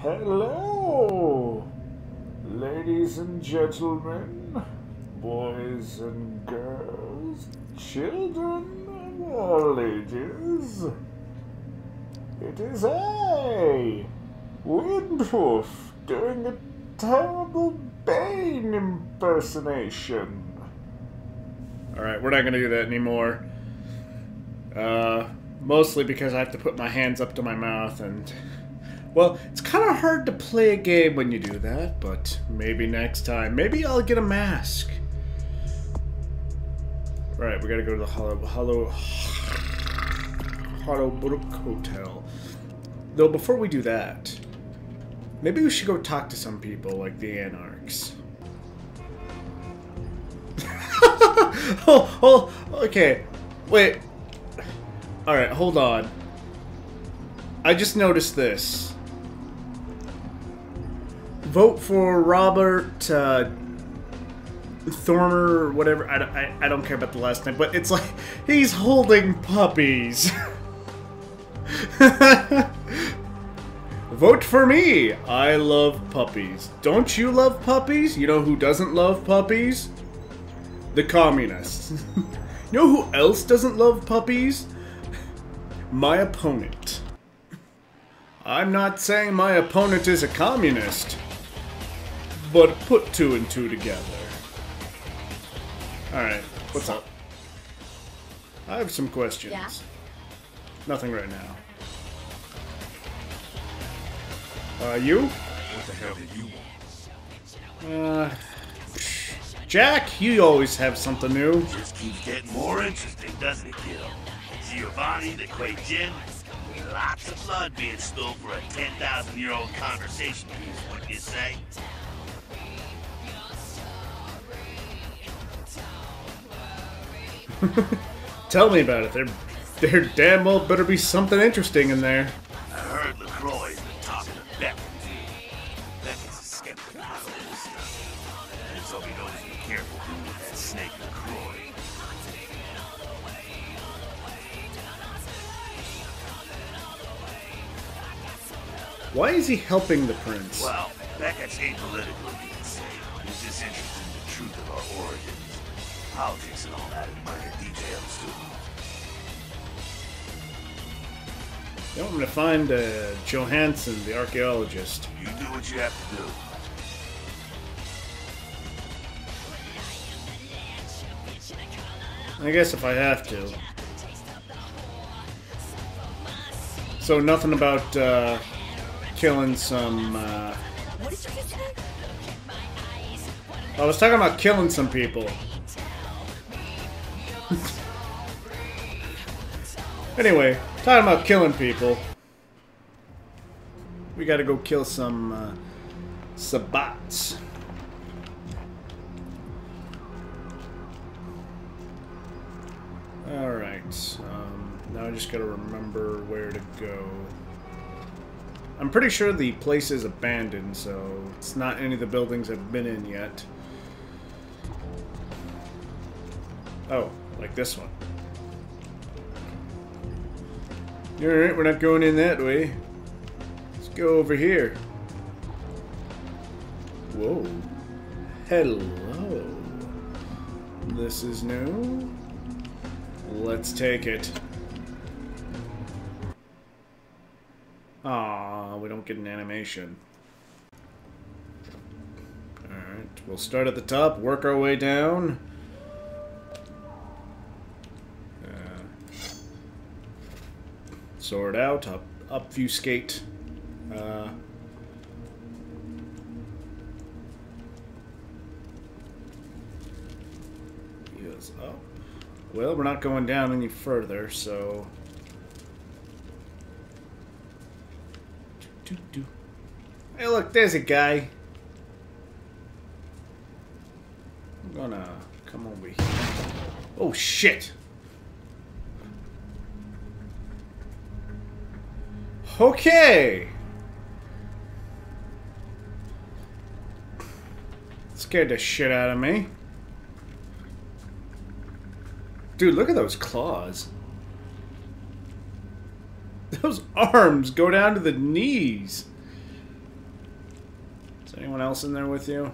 Hello, ladies and gentlemen, boys and girls, children of all ages. It is I, Windhoof, doing a terrible Bane impersonation. Alright, we're not gonna do that anymore. Uh, mostly because I have to put my hands up to my mouth and. Well, it's kind of hard to play a game when you do that, but maybe next time. Maybe I'll get a mask. Right, we gotta go to the Hollow. Hollow. Hallowbrook Hotel. Though, before we do that, maybe we should go talk to some people, like the Anarchs. oh, oh, okay. Wait. Alright, hold on. I just noticed this. Vote for Robert uh, Thorner, or whatever. I, I, I don't care about the last name, but it's like he's holding puppies. Vote for me! I love puppies. Don't you love puppies? You know who doesn't love puppies? The communists. you know who else doesn't love puppies? My opponent. I'm not saying my opponent is a communist, but put two and two together. Alright, what's up? I have some questions. Yeah? Nothing right now. Uh, you? What the hell did you want? Uh, Jack, you always have something new. Just keeps getting more interesting, doesn't it, kiddo? Giovanni, the Kuei-jin, lots of blood being spilled for a 10,000-year-old conversation piece, wouldn't you say? Tell me about it. There, there damn well better be something interesting in there. I heard LaCroix's been talking to Beck. Beckett's a skeptic about this stuff. And so he knows to be careful who with that snake LaCroix. Why is he helping the prince? Well, Beckett's apolitical, you can say. He's just interested in the truth of our origins. Politics Want me to find uh, Johansen, the archaeologist. You do what you have to do. I guess if I have to. So nothing about uh, killing some. Uh... I was talking about killing some people. anyway, talking about killing people. We gotta go kill some uh, Sabbats. Alright, um, now I just gotta remember where to go. I'm pretty sure the place is abandoned, so it's not any of the buildings I've been in yet. Oh, like this one. Alright, we're not going in that way. Let's go over here. Whoa. Hello. This is new. Let's take it. Ah, we don't get an animation. Alright, we'll start at the top, work our way down. Sword out, up, obfuscate. Uh, is up. Well, we're not going down any further, so... Hey, look, there's a guy. I'm gonna come over here. Oh, shit! Okay! Scared the shit out of me. Dude, look at those claws. Those arms go down to the knees. Is anyone else in there with you?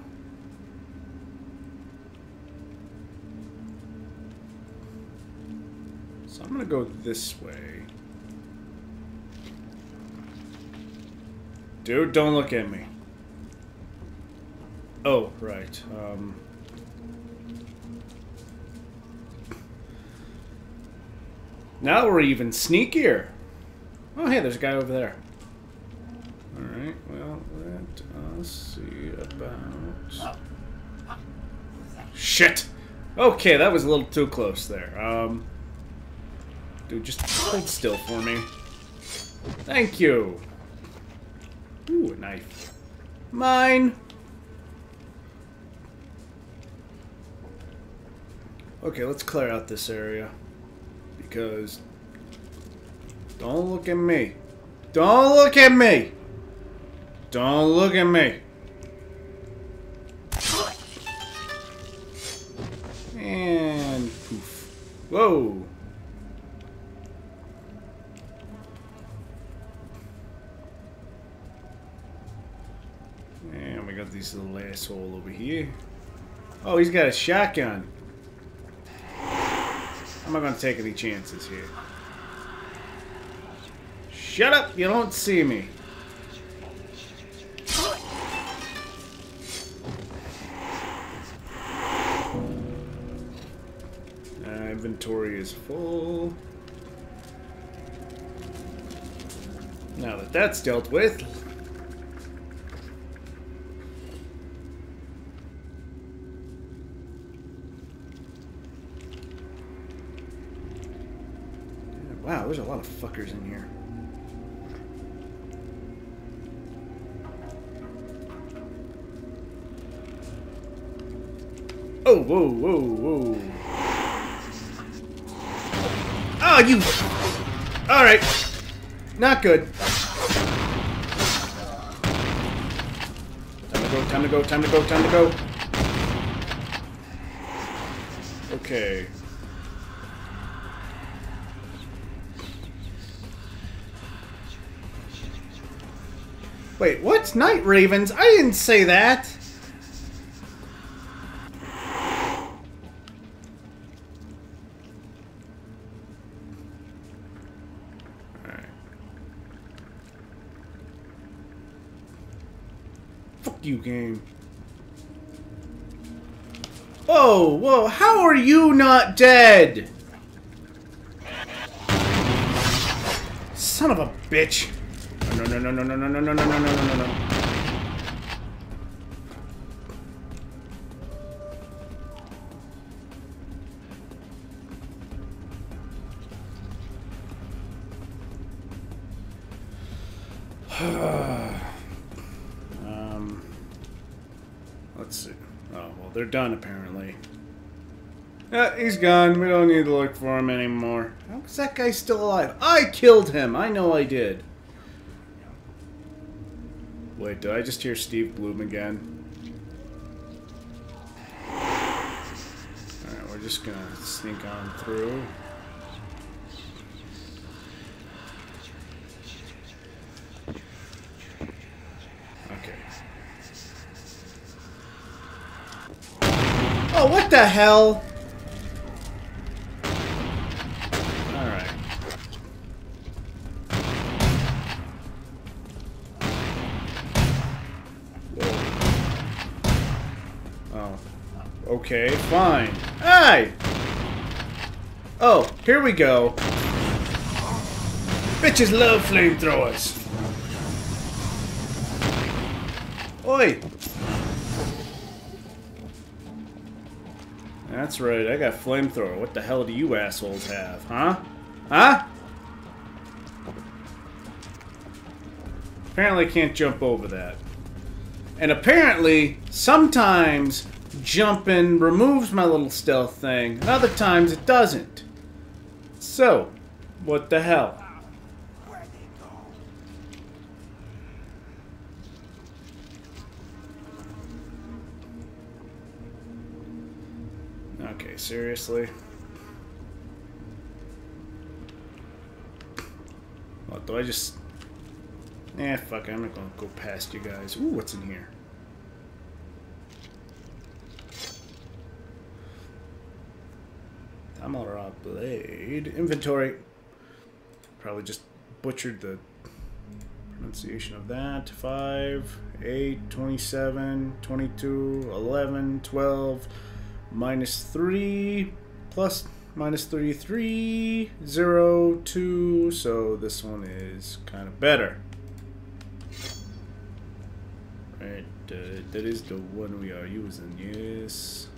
So I'm gonna go this way. Dude, don't look at me. Oh, right. Um, now we're even sneakier. Oh, hey, there's a guy over there. Alright, well, let us see about... Shit! Okay, that was a little too close there. Um, dude, just hold still for me. Thank you! Ooh, a knife. Mine! Okay, let's clear out this area. Because... Don't look at me. Don't look at me! Don't look at me. Asshole over here. Oh, he's got a shotgun. I'm not gonna take any chances here. Shut up! You don't see me. Uh, inventory is full. Now that that's dealt with, there's a lot of fuckers in here. Oh, whoa, whoa, whoa. Oh, you... Alright. Not good. Time to go, time to go, time to go, time to go. Okay. Wait, what's Night Ravens? I didn't say that! Fuck you, game. Whoa, whoa, how are you not dead? Son of a bitch. No, no, no, no, no, no, no, no, no, no, no, no, um, let's see. Oh, well, they're done, apparently. Yeah, he's gone. We don't need to look for him anymore. How is that guy still alive? I killed him! I know I did. Wait, did I just hear Steve Bloom again? Alright, we're just gonna sneak on through. Okay. Oh, what the hell? Fine. Hey! Oh, here we go. Bitches love flamethrowers. Oi! That's right, I got flamethrower. What the hell do you assholes have, huh? Huh? Apparently can't jump over that. And apparently, sometimes jumping removes my little stealth thing, and other times it doesn't. So, what the hell? Okay, seriously? What, do I just... Eh, fuck it, I'm not gonna go past you guys. Ooh, what's in here? Hammer blade. Inventory. Probably just butchered the pronunciation of that. 5, 8, 27, 22, 11, 12, minus 3, plus minus 33, 0, 2. So this one is kind of better. Right, uh, that is the one we are using, yes.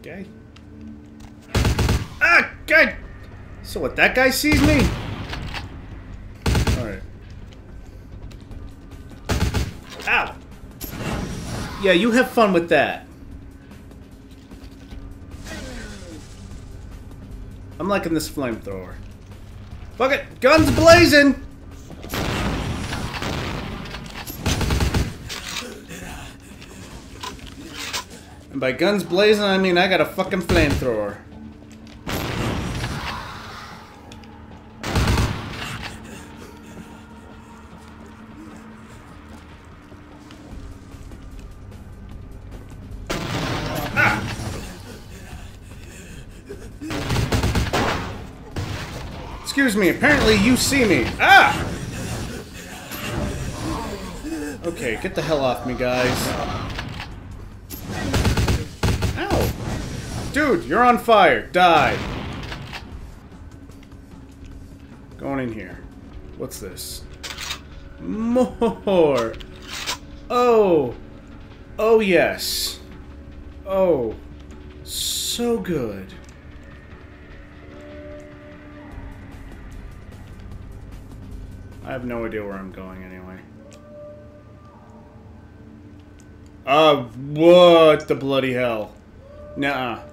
Okay. Ah, God! So what, that guy sees me? Alright. Ow! Yeah, you have fun with that. I'm liking this flamethrower. Fuck it! Guns blazing! By guns blazing, I mean I got a fucking flamethrower. Excuse me, apparently you see me. Ah! Okay, get the hell off me, guys. Ow! Dude, you're on fire. Die. Going in here. What's this? More! Oh! Oh, yes. Oh. So good. I have no idea where I'm going anyway. Uh, what the bloody hell? Nuh-uh.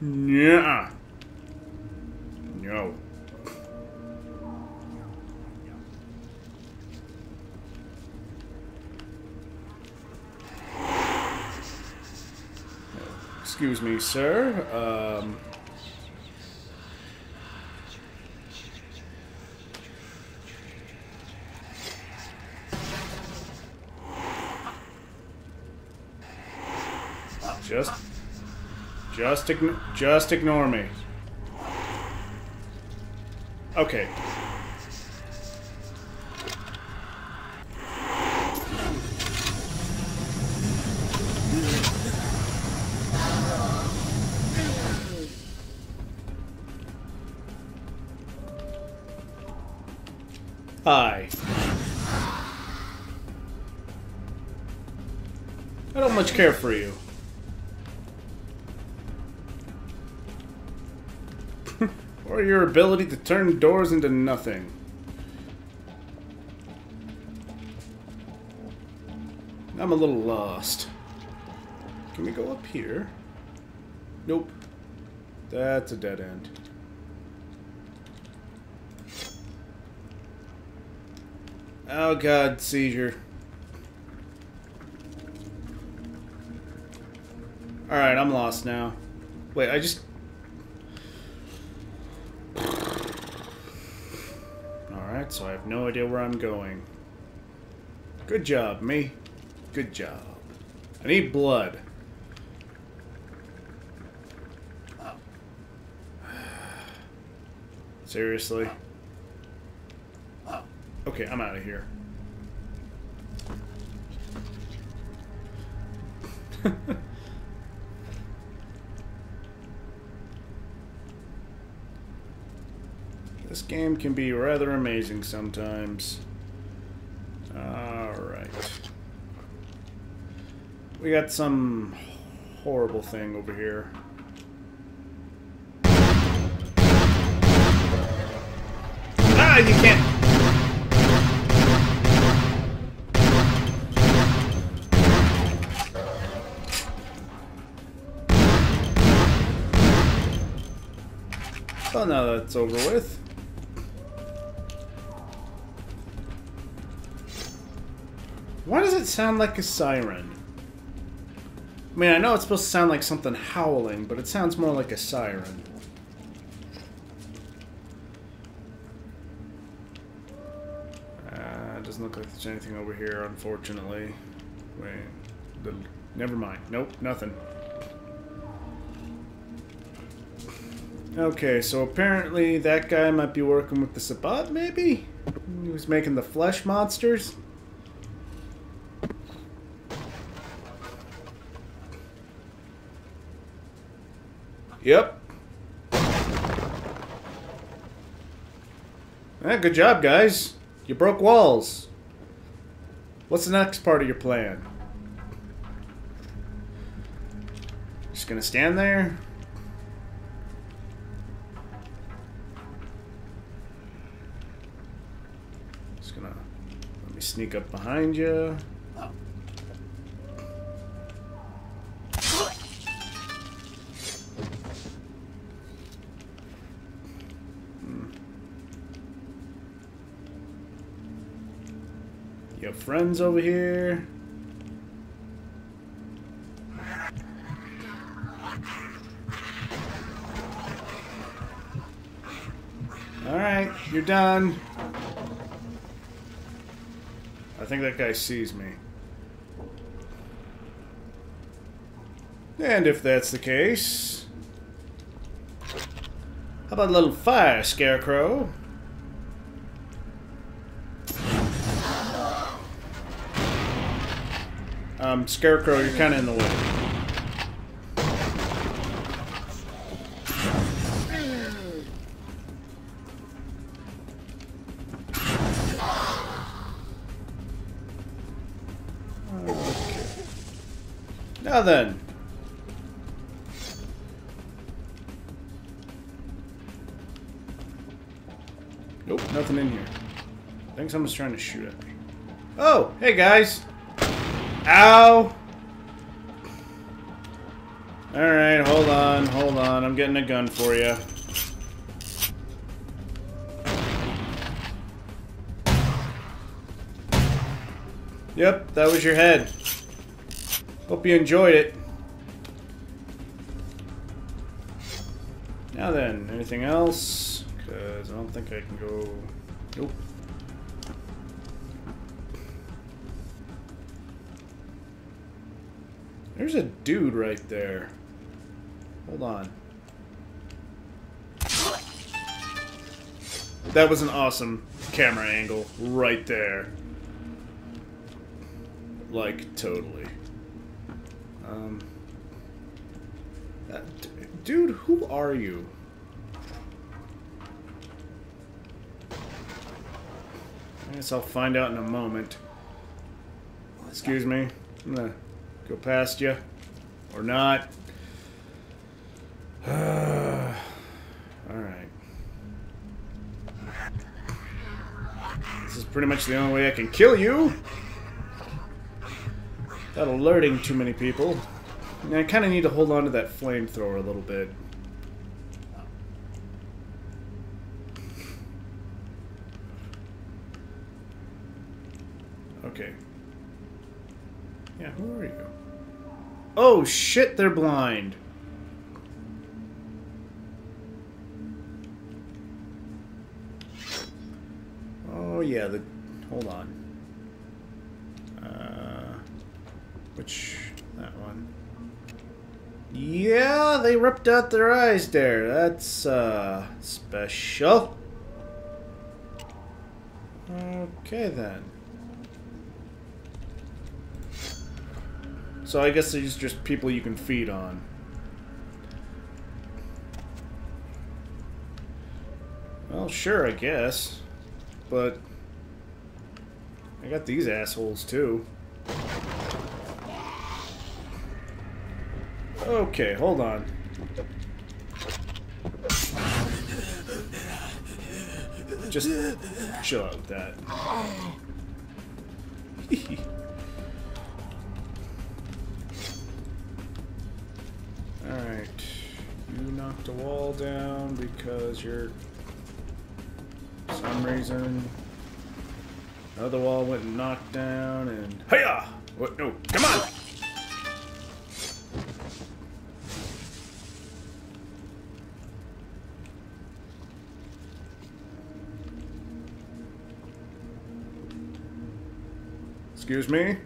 Nuh-uh. No. Excuse me, sir. Um... Just, just, just ignore me. Okay. Hi. I don't much care for you. Your ability to turn doors into nothing. I'm a little lost. Can we go up here? Nope. That's a dead end. Oh god, seizure. Alright, I'm lost now. Wait, I just... So I have no idea where I'm going. Good job, me. Good job. I need blood. Seriously? Okay, I'm out of here. game can be rather amazing sometimes. Alright. We got some horrible thing over here. Ah, you can't... Well, now that's over with. Why does it sound like a siren? I mean, I know it's supposed to sound like something howling, but it sounds more like a siren. Uh, does Doesn't look like there's anything over here, unfortunately. Wait. The, never mind. Nope, nothing. Okay, so apparently that guy might be working with the Sabbat, maybe? He was making the flesh monsters? Yep. Eh, good job, guys. You broke walls. What's the next part of your plan? Just gonna stand there? Just gonna let me sneak up behind you. Friends over here. Alright, you're done. I think that guy sees me. And if that's the case... How about a little fire, Scarecrow? Um, Scarecrow, you're kind of in the way. Now then. Nope, nothing in here. I think someone's trying to shoot at me. Oh, hey guys! Ow! Alright, hold on, hold on. I'm getting a gun for you. Yep, that was your head. Hope you enjoyed it. Now then, anything else? Because I don't think I can go... Nope. There's a dude right there. Hold on. That was an awesome camera angle right there. Like, totally. Um, dude, who are you? I guess I'll find out in a moment. Excuse me. I'm gonna go past you. Or not. Alright. This is pretty much the only way I can kill you. Without alerting too many people. And I kind of need to hold on to that flamethrower a little bit. Okay. Yeah, who are you? Oh shit, they're blind. Oh yeah, the hold on. Uh which that one. Yeah, they ripped out their eyes there. That's uh special. Okay then. So I guess these are just people you can feed on. Well, sure, I guess. But... I got these assholes, too. Okay, hold on. Just chill out with that. A wall down because you're... For some reason... Another wall went and knocked down and... Hiya! What? No, come on! Excuse me?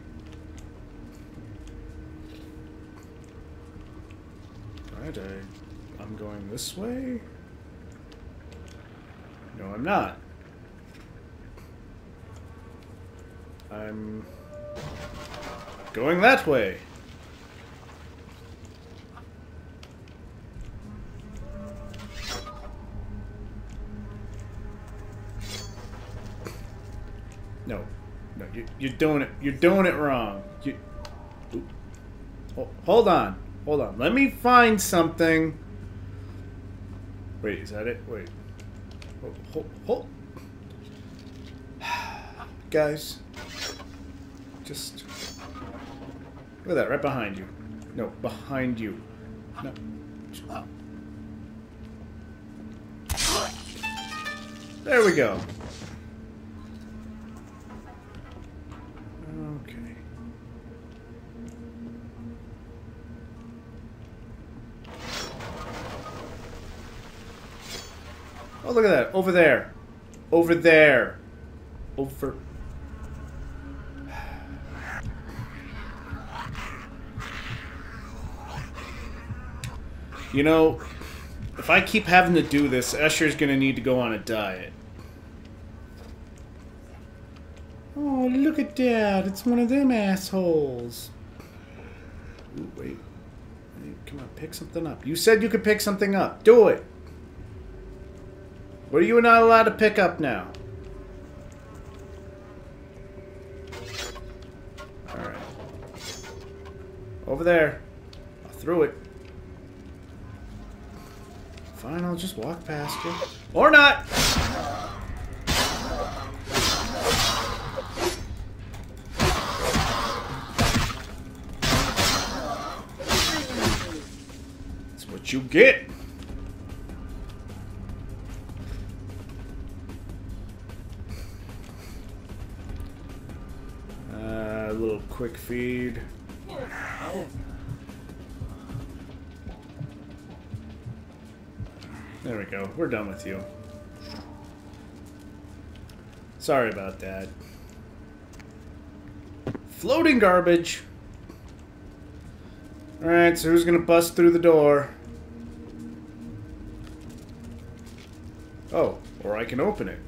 Right, I, I'm going this way? No, I'm not. I'm going that way. No, no, you, you're doing it. You're doing it wrong. You. Ho- hold on, hold on. Let me find something. Wait, is that it? Wait. Hold, hold, hold. Guys, just look at that right behind you. No, behind you. No. There we go. Oh, look at that. Over there. Over there. Over. You know, if I keep having to do this, Escher's gonna need to go on a diet. Oh, look at that. It's one of them assholes. Ooh, wait. Come on, pick something up. You said you could pick something up. Do it. What are you not allowed to pick up now? Alright. Over there. I threw it. Fine, I'll just walk past you. Or not! That's what you get. Quick feed. There we go. We're done with you. Sorry about that. Floating garbage. Alright, so who's gonna bust through the door? Oh, or I can open it.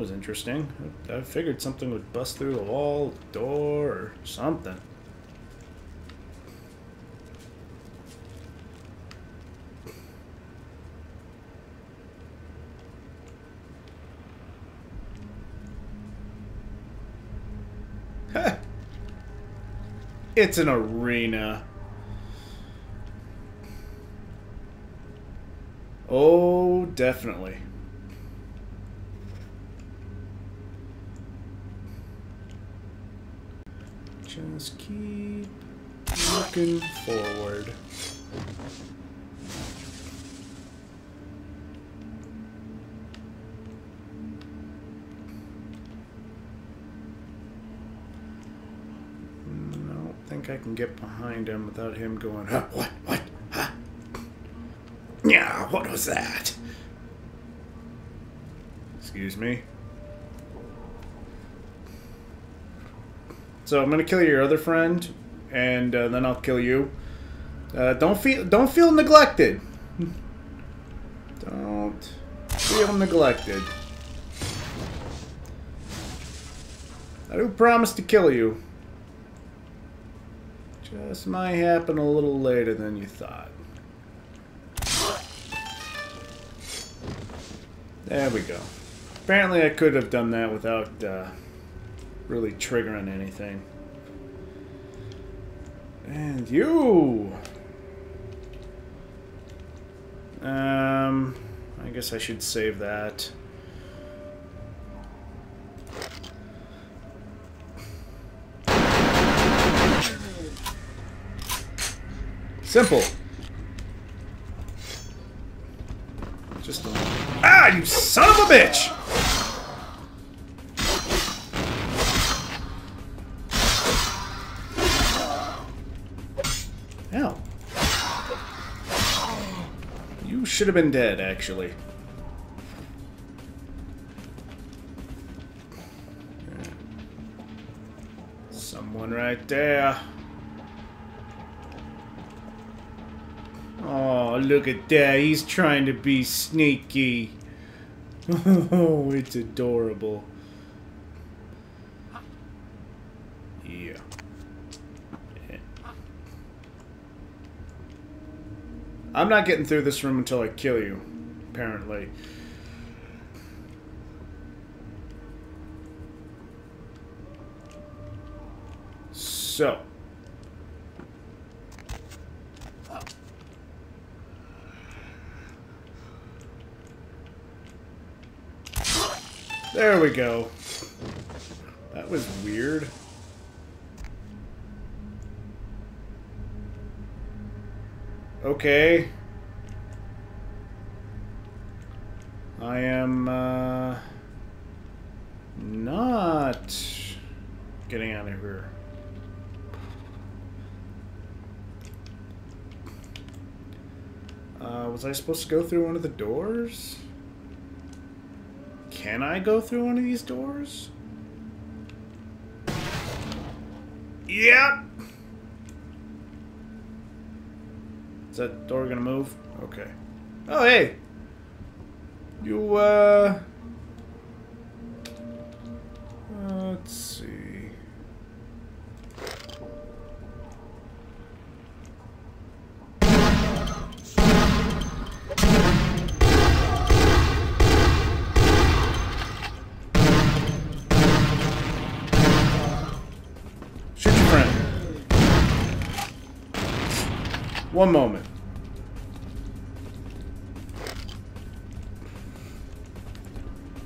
Was interesting. I figured something would bust through the wall, door, or something. It's an arena. Oh, definitely. Just keep looking forward. Mm, I don't think I can get behind him without him going, huh, what, what, huh? Yeah, what was that? Excuse me. So I'm gonna kill your other friend, and uh, then I'll kill you. Uh, don't feel don't feel neglected. Don't feel neglected. I do promise to kill you. Just might happen a little later than you thought. There we go. Apparently I could have done that without uh, really triggering anything. And you! Um, I guess I should save that. Simple. Just a... Ah, you son of a bitch! Should have been dead, actually. Someone right there. Oh, look at that. He's trying to be sneaky. Oh, it's adorable. I'm not getting through this room until I kill you, apparently. So. There we go. That was weird. Okay. I am, uh, not getting out of here. Uh, was I supposed to go through one of the doors? Can I go through one of these doors? Yep. Is that door gonna move? Okay. Oh, hey! You, uh... One moment.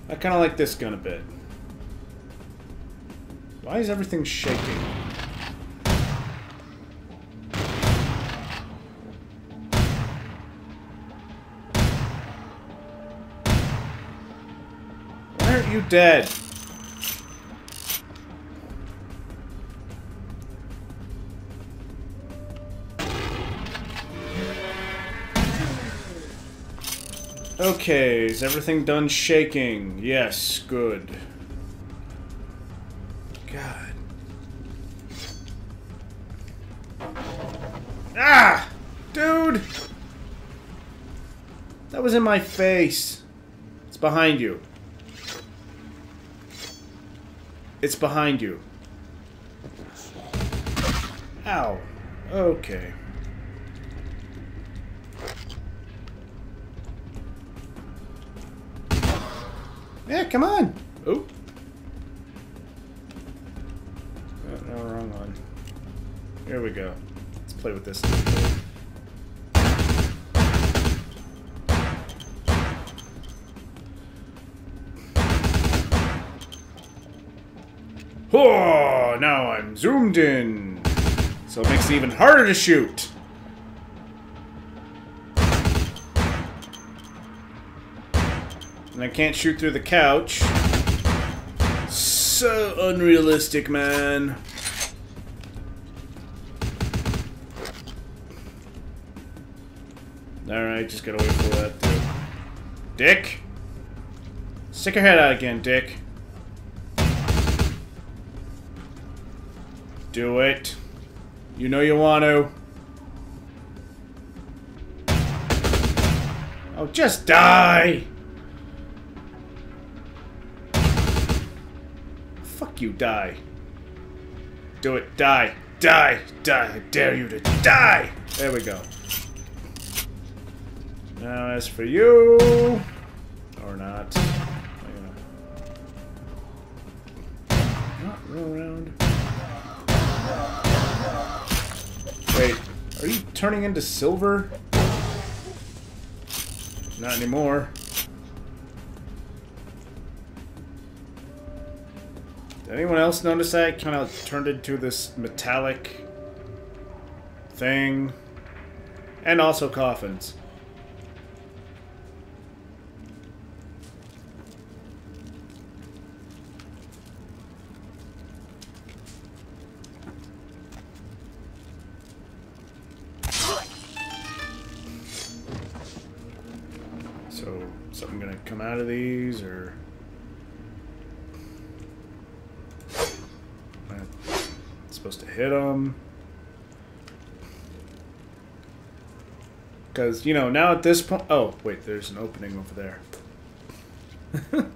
I kind of like this gun a bit. Why is everything shaking? Why aren't you dead? Okay, is everything done shaking? Yes, good. God. Ah! Dude! That was in my face. It's behind you. It's behind you. Ow. Okay. Yeah, come on. Oh. Oh, no, wrong one. Here we go. Let's play with this. Oh, now I'm zoomed in. So it makes it even harder to shoot. I can't shoot through the couch. So unrealistic, man. Alright, just gotta wait for that. Dick? Stick your head out again, Dick. Do it. You know you want to. Oh, just die! Fuck you, die. Do it, die. Die! Die! I dare you to die! There we go. Now, as for you... Or not. Uh, not roll around. Wait, are you turning into silver? Not anymore. Anyone else notice that? Kind of turned into this metallic thing. And also coffins. So, something gonna come out of these, or... Let's supposed to hit him. Because, you know, now at this point... Oh, wait, there's an opening over there.